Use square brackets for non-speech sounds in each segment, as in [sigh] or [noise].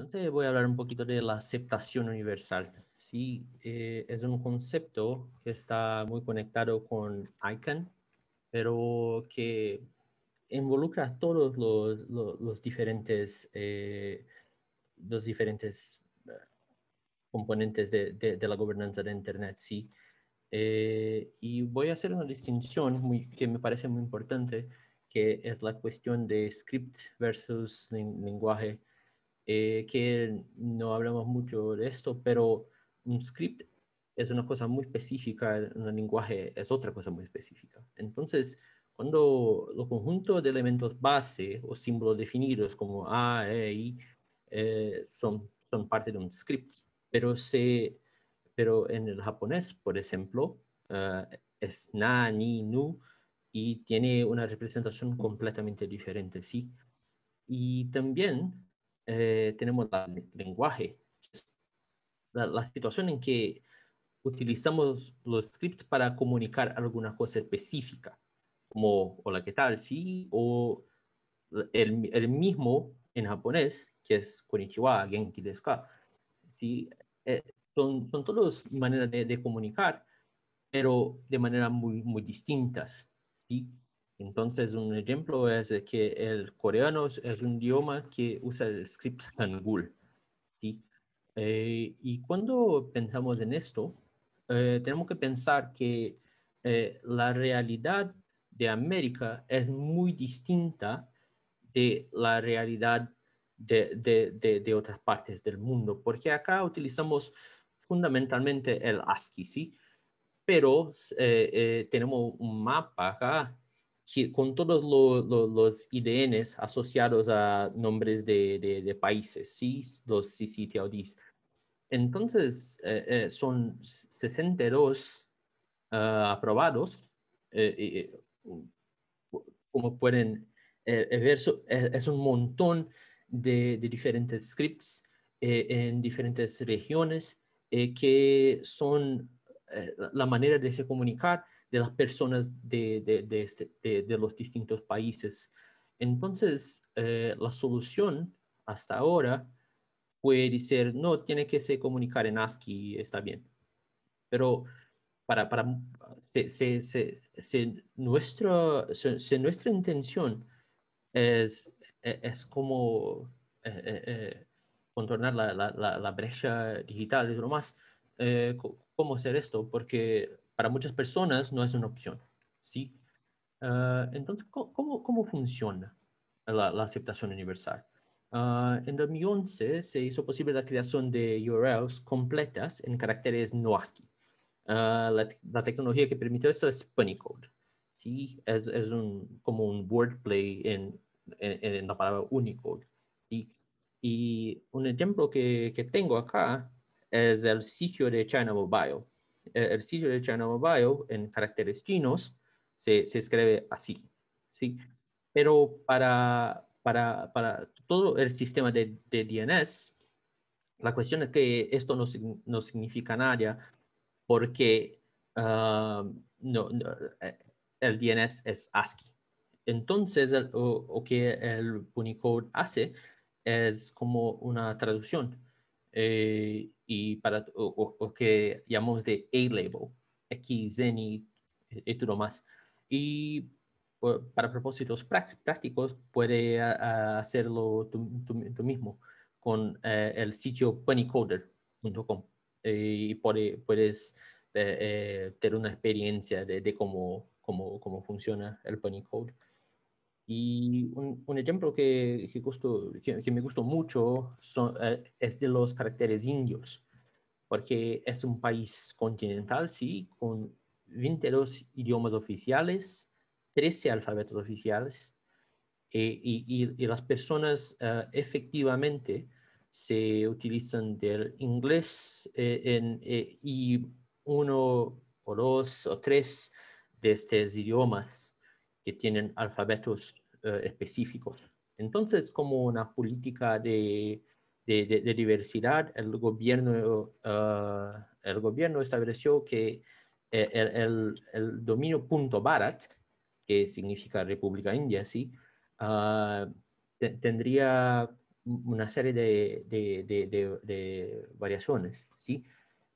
Entonces voy a hablar un poquito de la aceptación universal. Sí, eh, es un concepto que está muy conectado con ICANN, pero que involucra todos los, los, diferentes, eh, los diferentes eh, componentes de, de, la gobernanza de Internet, ¿sí? Eh, y voy a hacer una distinción muy, que me parece muy importante, que es la cuestión de script versus lenguaje, que no hablamos mucho de esto, pero un script es una cosa muy específica, un lenguaje es otra cosa muy específica. Entonces, cuando los conjuntos de elementos base o símbolos definidos como A, E, I eh, son, son parte de un script, pero, se, pero en el japonés, por ejemplo, eh, es na, ni, nu, y tiene una representación completamente diferente, ¿sí? Y también eh, tenemos el lenguaje, la, la, situación en que utilizamos los scripts para comunicar alguna cosa específica como hola, ¿qué tal? Sí, o el, el mismo en japonés, que es konnichiwa, genki desu ka. Sí, eh, son, son todas maneras de, de, comunicar, pero de manera muy, muy distintas. ¿sí? Entonces, un ejemplo es que el coreano es un idioma que usa el script [laughs] Hangul. ¿sí? Eh, y cuando pensamos en esto, eh, tenemos que pensar que la realidad de América es muy distinta de la realidad de, otras partes del mundo, porque acá utilizamos fundamentalmente el ASCII, ¿sí? Pero eh, eh, tenemos un mapa acá con todos los IDNs asociados a nombres de, países, ¿sí? Los CCTLDs. Entonces, eh, son 62 ah, aprobados, como pueden eh, eh, ver, es, un montón de, diferentes scripts eh, en diferentes regiones que son la manera de se comunicar de las personas de, este, de los distintos países. Entonces, la solución hasta ahora puede ser, no, tiene que se comunicar en ASCII, está bien. Pero para, para se, se, se, nuestra, nuestra intención es, e, es como eh, eh, eh, contornar la, la, la, brecha digital, es lo más, ¿cómo hacer esto? Porque para muchas personas no es una opción, ¿sí? Ah, entonces, ¿cómo, cómo funciona la, aceptación universal? Uh, en 2011 se hizo posible la creación de URLs completas en caracteres no ASCII. Ah, la, tecnología que permitió esto es Punycode. ¿sí? Es, es un, como un wordplay en, en, la palabra Unicode. Y, y un ejemplo que, que, tengo acá es el sitio de China Mobile. El, sitio de Mobile en caracteres chinos se, se escribe así. ¿sí? Pero para, para, para todo el sistema de, de DNS, la cuestión es que esto no, no significa nada porque ah, no, eh, el DNS es ASCII. Entonces, lo o, que el Unicode hace es como una traducción eh, y para o, que llamamos de A-label, X, N y, todo más. Y para propósitos prácticos puede hacerlo tú, mismo con eh, el sitio bunnycoder.com. Eh, y puedes eh, eh, tener una experiencia de, cómo, cómo, cómo, funciona el Pony Code. Y un, un ejemplo que, que, que, me gustó mucho son, es de los caracteres indios, porque es un país continental, sí, con 22 idiomas oficiales, 13 alfabetos oficiales, y, y, y, las personas efectivamente se utilizan del inglés eh, en, eh, y uno o dos o tres de estos idiomas que tienen alfabetos eh, específicos. Entonces, como una política de, de, diversidad, el gobierno, el gobierno estableció que el, el, el, dominio punto Bharat, que significa República India, sí, tendría una serie de, de, variaciones, ¿sí?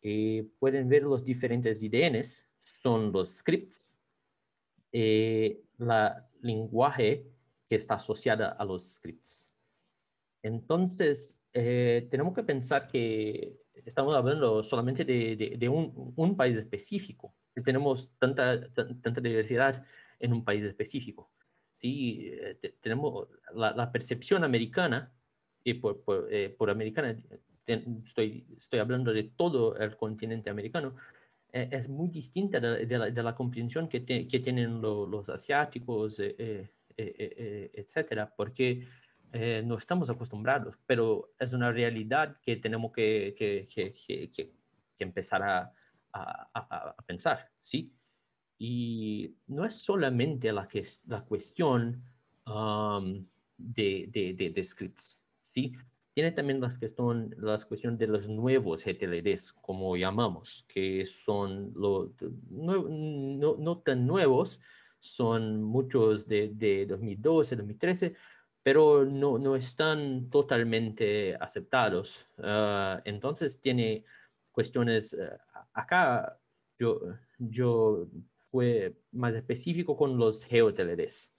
Eh, pueden ver los diferentes IDNs, son los scripts, eh, la lenguaje que está asociada a los scripts. Entonces, eh, tenemos que pensar que estamos hablando solamente de, un, país específico. Tenemos tanta, tanta diversidad en un país específico. Sí, tenemos la, percepción americana, y por, por americana estoy, estoy hablando de todo el continente americano, eh, es muy distinta de, la, comprensión que, que tienen los asiáticos, eh, eh, etcétera, porque no estamos acostumbrados, pero es una realidad que tenemos que, que, que empezar a, a, a, pensar, ¿sí? Y no es solamente la, que, la cuestión um, de, de, de, scripts, ¿sí? Tiene también las, que son, las cuestiones de los nuevos GTLDs, como llamamos, que son los no, no, tan nuevos, son muchos de, de 2012, 2013, pero no, no están totalmente aceptados. Ah, entonces tiene cuestiones, uh, acá yo, yo fue más específico con los GeoTLDs,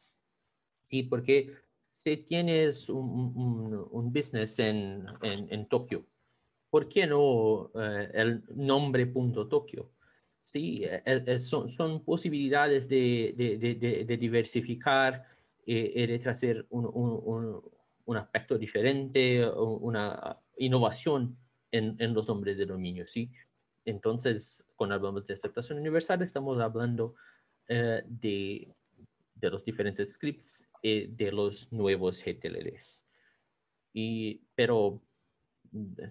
¿sí? Porque si tienes un, un, business en, en, en, Tokio, ¿por qué no eh, el nombre punto Tokio? Sí, eh, eh, son, son, posibilidades de, de, de, diversificar y de hacer un, un, un, aspecto diferente, una innovación en, en, los nombres de dominio, ¿sí? Entonces, cuando hablamos de aceptación universal, estamos hablando de, de los diferentes scripts eh, de los nuevos GTLDs. Y, pero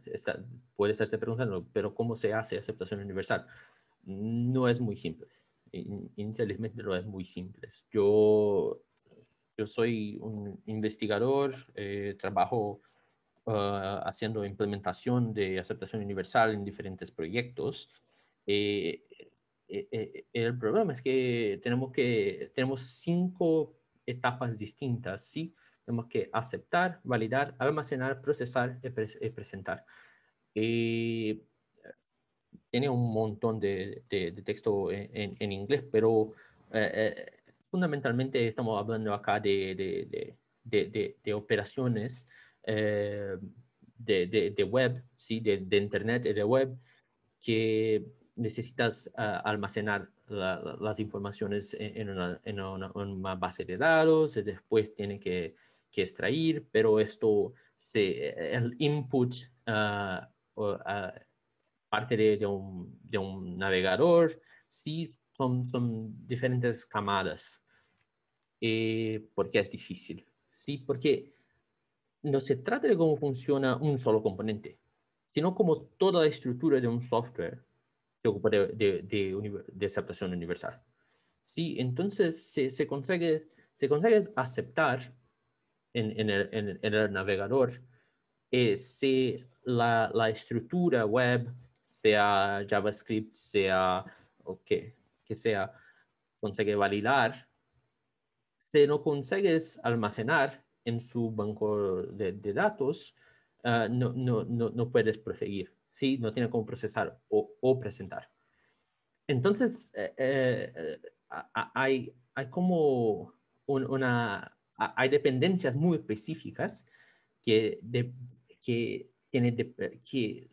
está, puede estarse preguntando, pero ¿cómo se hace aceptación universal? No es muy simple. Infelizmente no es muy simple. Yo, yo soy un investigador, eh, trabajo ah, haciendo implementación de aceptación universal en diferentes proyectos. Eh, el problema es que tenemos que tenemos cinco etapas distintas, ¿sí? Tenemos que aceptar, validar, almacenar, procesar y, presentar. Eh, tiene un montón de, de, texto en, en, inglés, pero eh, eh, fundamentalmente estamos hablando acá de, de operaciones de, web, ¿sí? de, internet de web, que necesitas ah, almacenar las informaciones en, una, base de datos, y después tiene que, que extraer, pero esto, se, el input uh, parte de, un, de, un, navegador, sí son, son diferentes camadas, eh, porque es difícil, sí, porque no se trata de cómo funciona un solo componente, sino como toda la estructura de un software se ocupa de, de, de, aceptación universal. Sí, entonces se, se, consigue, se consigue aceptar en, en, el, en, el, navegador eh, si la, la, estructura web, sea JavaScript, sea o que, que sea, consigue validar, si no consigues almacenar en su banco de, de datos, uh, no, no, no, no, puedes proseguir. ¿sí? No tiene cómo procesar o, presentar. Entonces, eh, eh, hay, hay como una, hay dependencias muy específicas que, que, que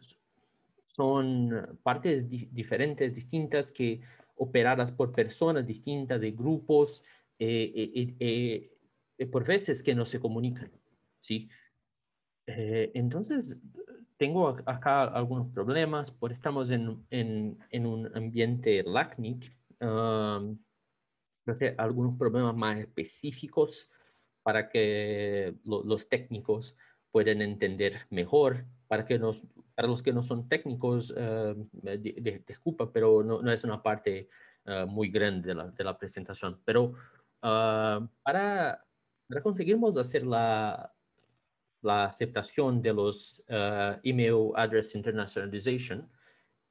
son partes diferentes, distintas, que operadas por personas distintas, de grupos, eh, por veces que no se comunican, ¿sí? entonces, tengo acá algunos problemas, porque estamos en, en, en un ambiente LACNIC, um, algunos problemas más específicos para que los técnicos puedan entender mejor, para, que nos, para los que no son técnicos, uh, disculpa, pero no, es una parte uh, muy grande de la, de la presentación. Pero uh, para, para conseguirmos hacer la, la aceptación de los uh, Email Address Internationalization,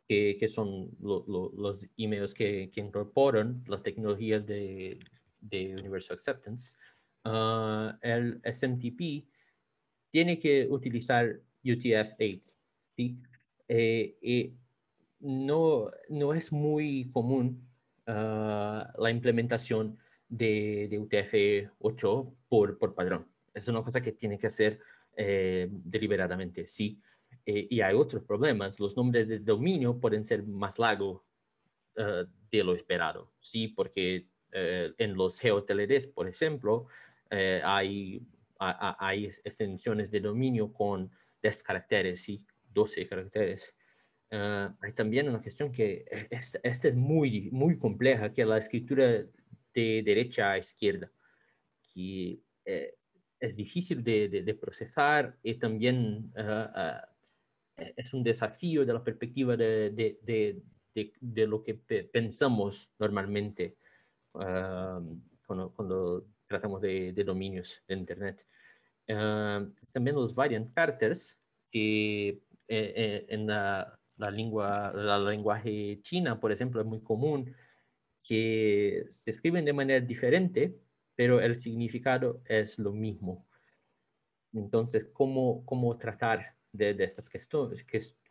que, que son lo, los emails que, que, incorporan las tecnologías de, de Universal Acceptance. Uh, el SMTP tiene que utilizar UTF-8, ¿sí? y no, no es muy común ah, la implementación de, de UTF-8 por, por padrón. Es una cosa que tiene que hacer eh, deliberadamente, sí. Eh, y hay otros problemas. Los nombres de dominio pueden ser más largos eh, de lo esperado, sí, porque en los geoteleres, por ejemplo, hay, hay extensiones de dominio con 10 caracteres, sí, 12 caracteres. hay también una cuestión que esta, es muy, muy compleja, que es la escritura de derecha a izquierda, que es difícil de, procesar y también ah, ah, es un desafío de la perspectiva de, lo que pensamos normalmente ah, cuando, tratamos de, dominios de Internet. También los variant characters, que eh, eh, en la, la, lengua, la lenguaje china, por ejemplo, es muy común que se escriben de manera diferente pero el significado es lo mismo. Entonces, ¿cómo, cómo tratar de, estas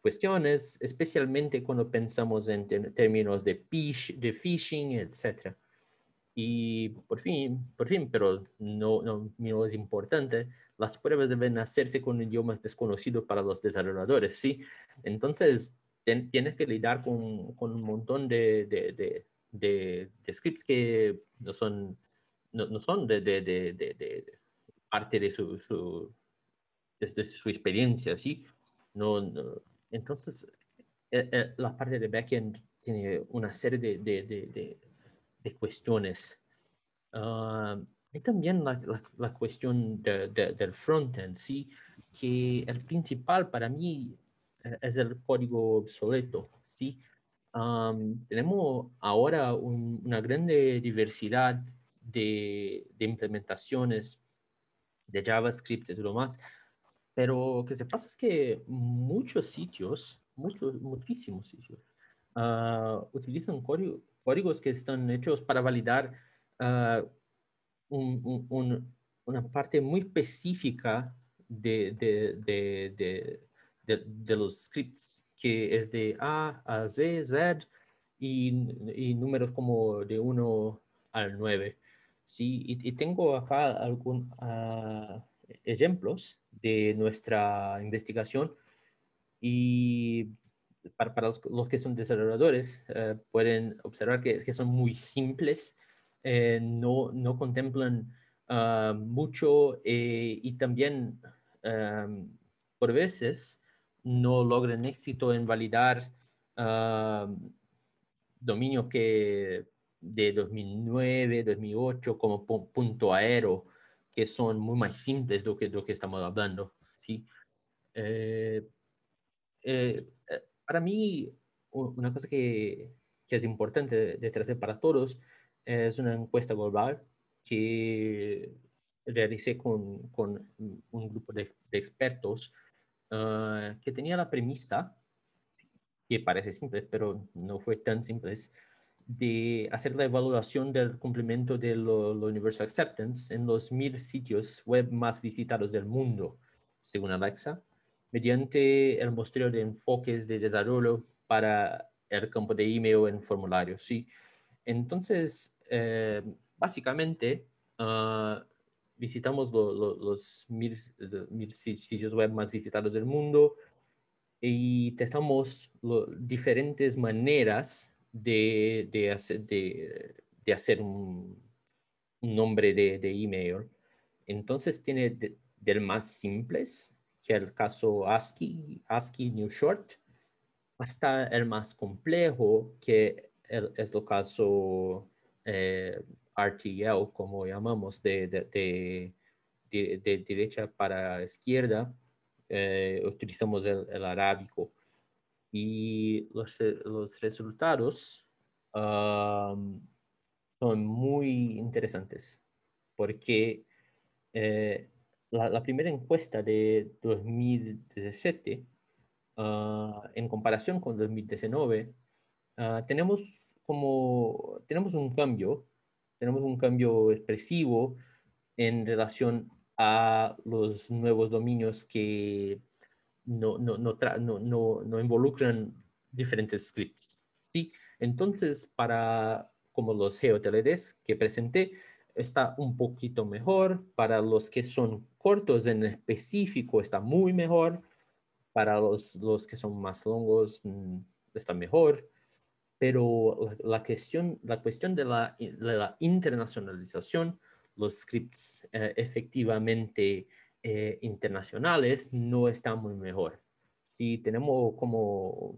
cuestiones, especialmente cuando pensamos en términos de, de phishing, etcétera? Y por fin, por fin, pero no, no, no, es importante, las pruebas deben hacerse con idiomas desconocidos para los desarrolladores, ¿sí? Entonces, tienes que lidiar con, con un montón de, de, de, de, scripts que no son no, son de, de, de, parte de su, su, su experiencia, ¿sí? No, entonces, eh, eh, la parte de backend tiene una serie de, cuestiones. Uh, y también la, la, cuestión del frontend, ¿sí? Que el principal para mí eh, es el código obsoleto, ¿sí? tenemos ahora una grande diversidad de, implementaciones de JavaScript y todo más. Pero lo que se pasa es que muchos sitios, muchos, muchísimos sitios, ah, utilizan códigos que están hechos para validar ah, una parte muy específica de, de, de, los scripts, que es de A a Z, Z, y, números como de 1 al 9. Sí, y, tengo acá algunos ah, ejemplos de nuestra investigación y para, los, que son desarrolladores eh, pueden observar que, son muy simples, eh, no, no, contemplan ah, mucho eh, y también por veces no logran éxito en validar uh, dominio que de 2009, 2008 como punto aero, que son muy más simples de lo que, lo que estamos hablando. ¿sí? Para mí, una cosa que, es importante de, traer para todos es una encuesta global que realicé con, un grupo de, expertos ah, que tenía la premisa, que parece simple, pero no fue tan simple, de hacer la evaluación del cumplimiento de lo, Universal Acceptance en los mil sitios web más visitados del mundo, según Alexa, mediante el muestreo de enfoques de desarrollo para el campo de email en formularios. ¿sí? Entonces, eh, básicamente, ah, visitamos los mil, sitios web más visitados del mundo y testamos diferentes maneras de, hacer, un, nombre de, email. Entonces tiene del más simples, que el caso ASCII, ASCII New Short, hasta el más complejo, que es el caso eh, RTL, como llamamos, de, de, de derecha para izquierda, eh, utilizamos el, el arábico. Y los, los resultados son muy interesantes porque eh, la, primera encuesta de 2017, ah, en comparación con 2019, ah, tenemos como, tenemos un cambio, tenemos un cambio expresivo en relación a los nuevos dominios que no, no, no, no, no involucran diferentes scripts. ¿sí? Entonces, para como los GeoTLDs que presenté, está un poquito mejor. Para los que son cortos en específico, está muy mejor. Para los, los que son más longos, mm, está mejor. Pero la, cuestión, la cuestión de la, de la internacionalización, los scripts eh, efectivamente eh, internacionales no están muy mejor. Si tenemos como,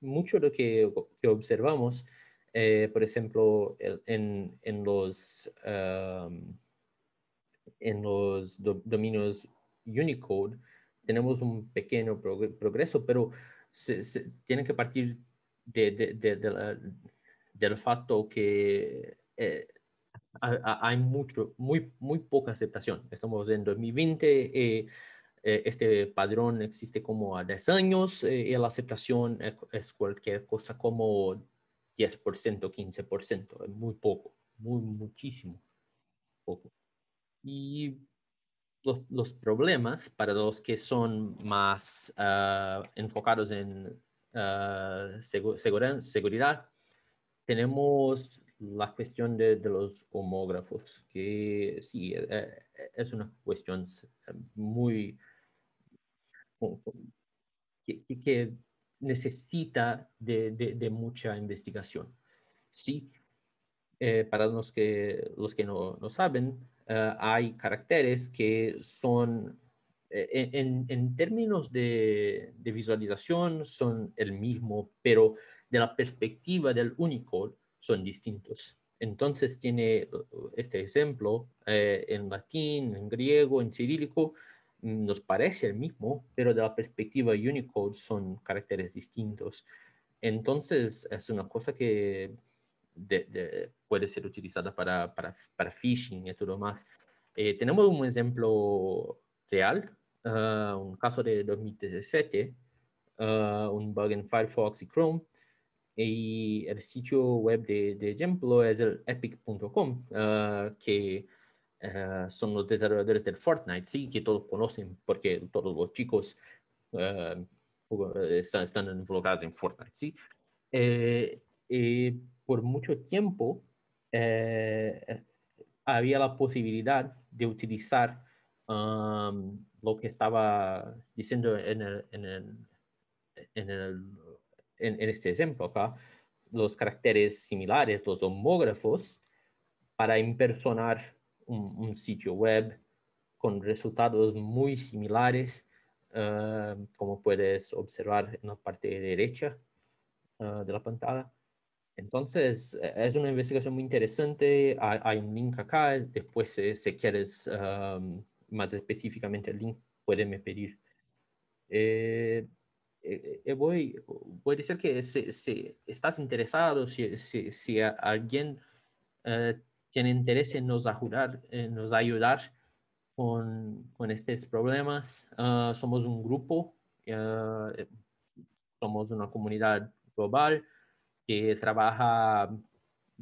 mucho de lo que, que observamos, eh, por ejemplo, en, en los, en los dominios Unicode, tenemos un pequeño progreso, pero se, tiene que partir de, de, de, del facto que eh, hay mucho, muy, muy poca aceptación. Estamos en 2020, eh, este padrón existe como a 10 años eh, y la aceptación es, cualquier cosa como 10%, 15%, es muy poco, muy, muchísimo poco. Y los, los problemas para los que son más ah, enfocados en uh, seguridad, tenemos la cuestión de, de, los homógrafos, que sí, eh, es una cuestión muy que, necesita de, mucha investigación. Sí, eh, para los que, los que no, saben, eh, hay caracteres que son, eh, en, términos de, visualización, son el mismo, pero de la perspectiva del Unicode son distintos. Entonces tiene este ejemplo en latín, en griego, en cirílico, nos parece el mismo, pero de la perspectiva Unicode son caracteres distintos. Entonces, es una cosa que puede ser utilizada para, para, para, phishing y todo más. Eh, tenemos un ejemplo real, ah, un caso de 2017, ah, un bug en Firefox y Chrome, y el sitio web de, de ejemplo es el epic.com, uh, que eh, son los desarrolladores del Fortnite, sí, que todos conocen porque todos los chicos eh, están, involucrados en Fortnite, sí. Eh, por mucho tiempo había la posibilidad de utilizar um, lo que estaba diciendo en, en, el, en, el, en, este ejemplo acá, los caracteres similares, los homógrafos, para impersonar un, sitio web con resultados muy similares, ah, como puedes observar en la parte derecha ah, de la pantalla. Entonces, es una investigación muy interesante. Hay, un link acá. Después, si, quieres más específicamente el link, puedes pedir. Eh, eh, eh, voy, voy a decir que si, estás interesado, si, si, si alguien tiene interés en nos ayudar, en nos ayudar con, con estos problemas. Ah, somos un grupo, eh, somos una comunidad global que trabaja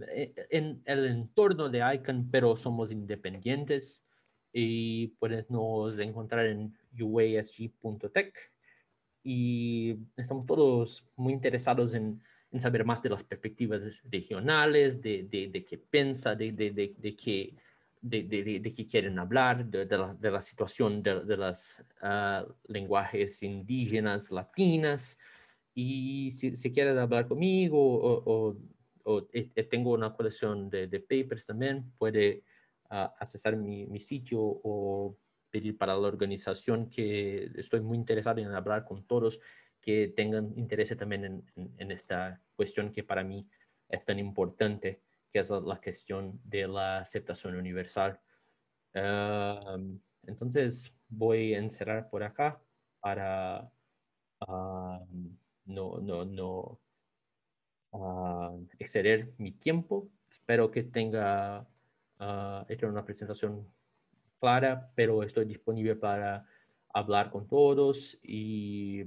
eh, en el entorno de ICANN, pero somos independientes y puedes nos encontrar en uasg.tech y estamos todos muy interesados en en saber más de las perspectivas regionales, de, de, de qué piensa, de, de, qué, de, qué quieren hablar, de, la, la, situación de, los ah, lenguajes indígenas latinas. Y si, si quieren hablar conmigo o, o, eh, eh, tengo una colección de, papers también, puede uh, accesar mi, mi sitio o pedir para la organización que estoy muy interesado en hablar con todos que tengan interés también en, esta cuestión que para mí es tan importante, que es la, cuestión de la aceptación universal. entonces voy a encerrar por acá para no, no, no exceder mi tiempo. Espero que tenga uh, hecho una presentación clara, pero estoy disponible para hablar con todos y